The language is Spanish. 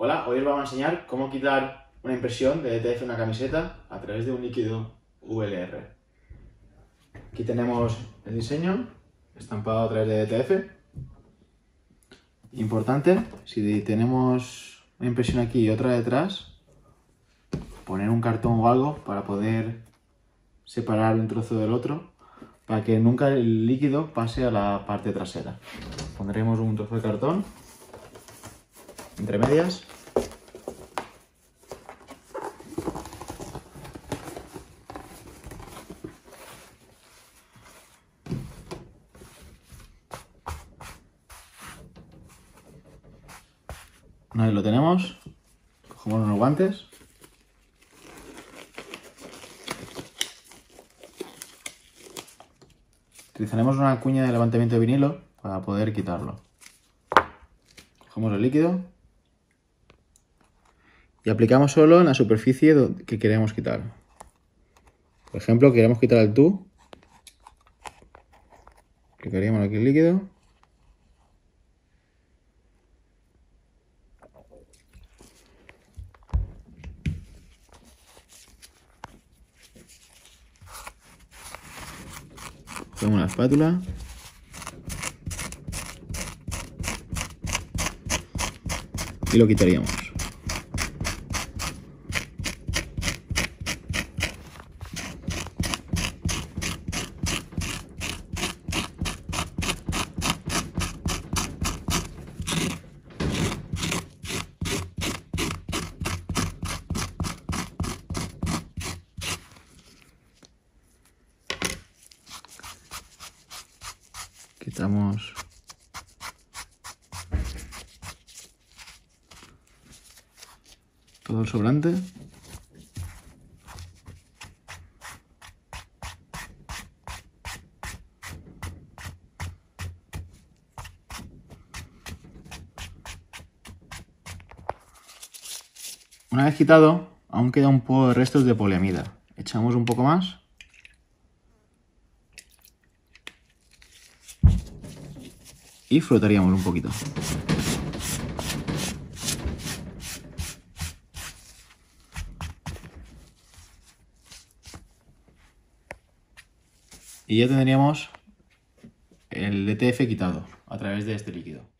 Hola, hoy os vamos a enseñar cómo quitar una impresión de DTF en una camiseta a través de un líquido VLR. Aquí tenemos el diseño estampado a través de DTF. Importante, si tenemos una impresión aquí y otra detrás, poner un cartón o algo para poder separar un trozo del otro para que nunca el líquido pase a la parte trasera. Pondremos un trozo de cartón entre medias. Una lo tenemos, cogemos unos guantes. Utilizaremos una cuña de levantamiento de vinilo para poder quitarlo. Cogemos el líquido y aplicamos solo en la superficie que queremos quitar. Por ejemplo, queremos quitar el tú, aplicaríamos aquí el líquido. Pongo una espátula. Y lo quitaríamos. Quitamos todo el sobrante. Una vez quitado, aún queda un poco de restos de poliamida. Echamos un poco más. Y frotaríamos un poquito. Y ya tendríamos el DTF quitado a través de este líquido.